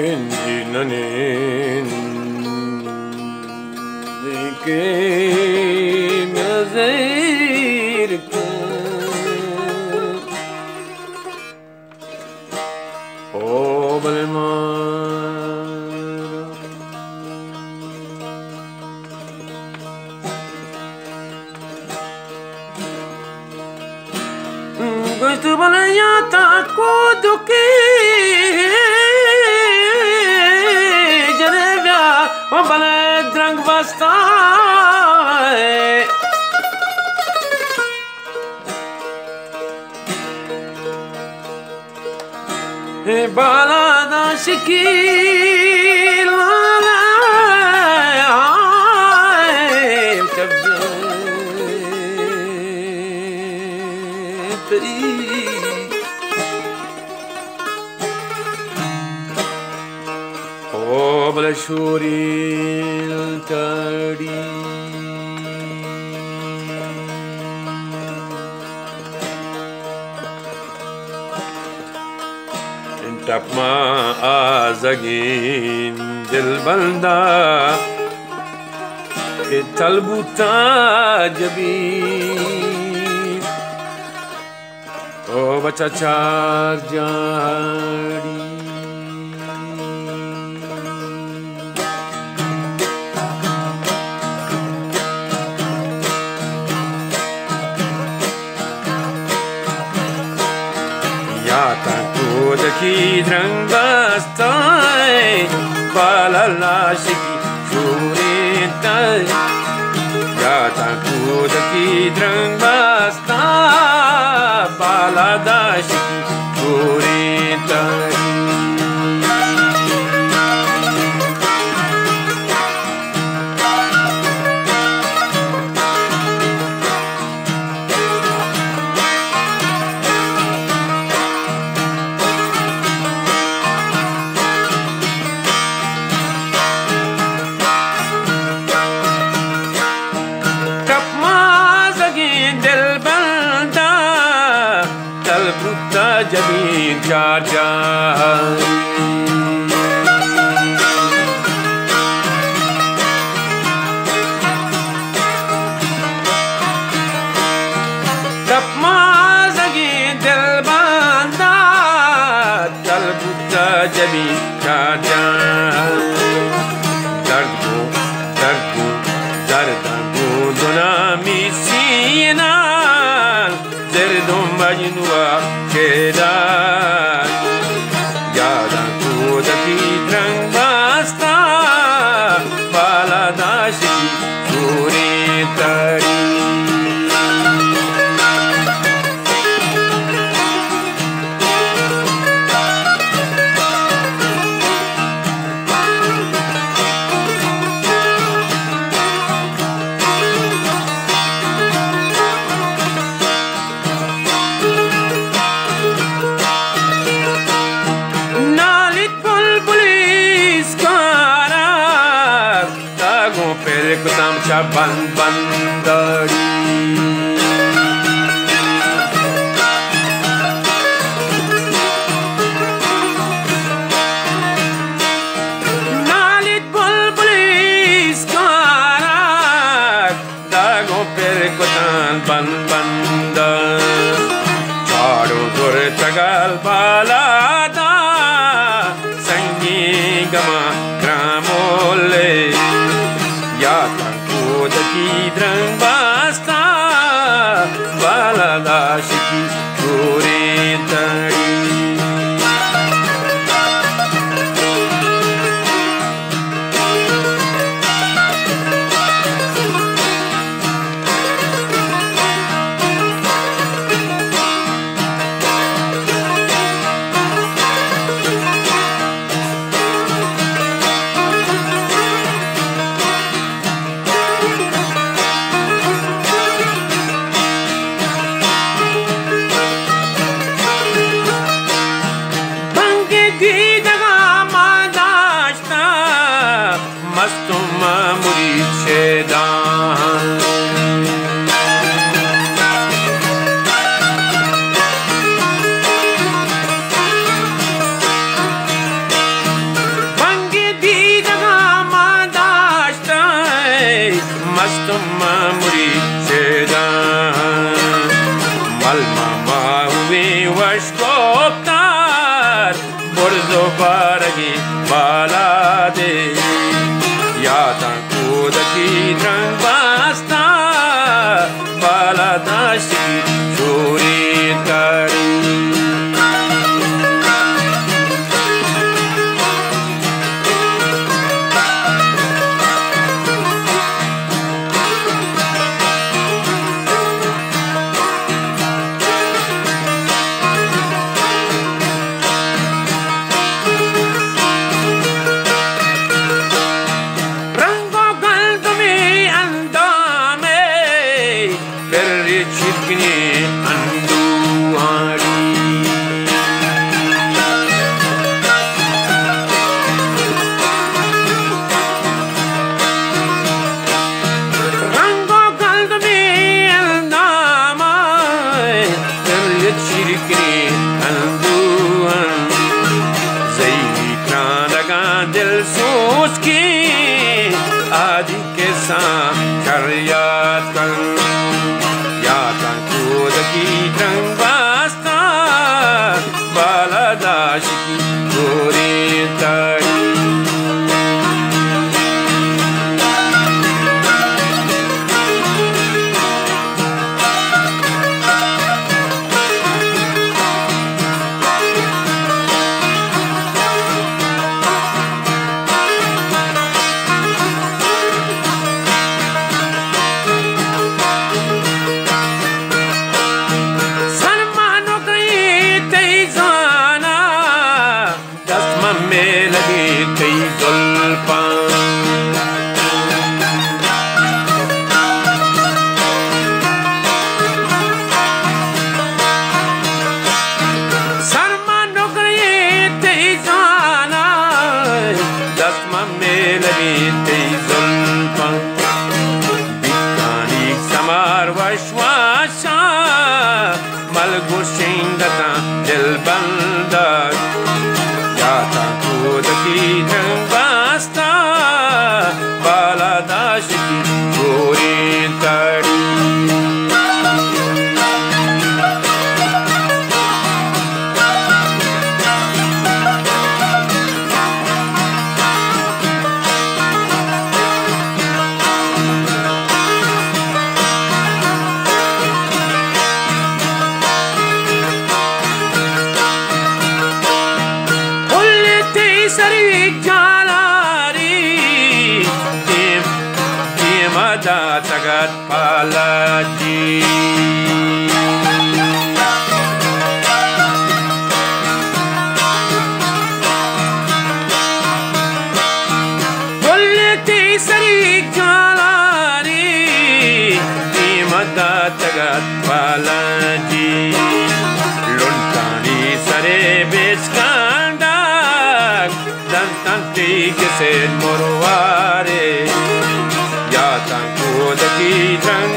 kendilerin drang vasta E balada shiki la la Oh, Balashuri tapma azagin dil banda ke talbuta jabin o bacha char jari Yatakudaki drangastai Balalashiki shuritai Yatakudaki drangastai गुप्त जमी चाचा तपमाजगी दिल बांधा तल जमी चाचा bandari Nalit karak Dago perkotan ban tagal balada gama que dramba 呀，咱 tan 劲 दिल सोच की आज के साथ कर यार Tigesen moroare, ya tan kuda kitran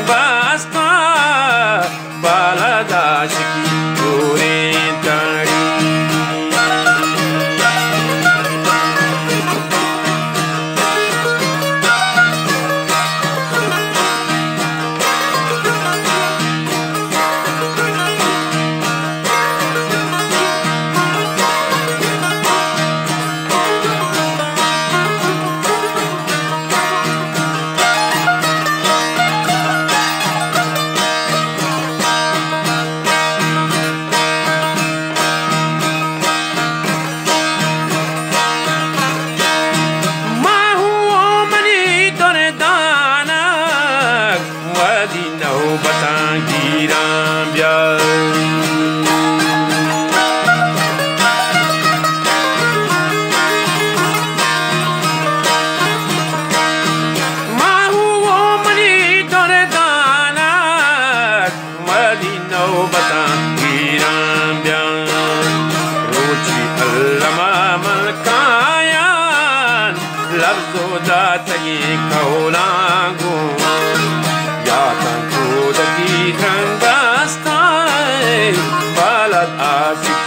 arzudatagi kaunagu Yatan kudaki kandastai Balat asik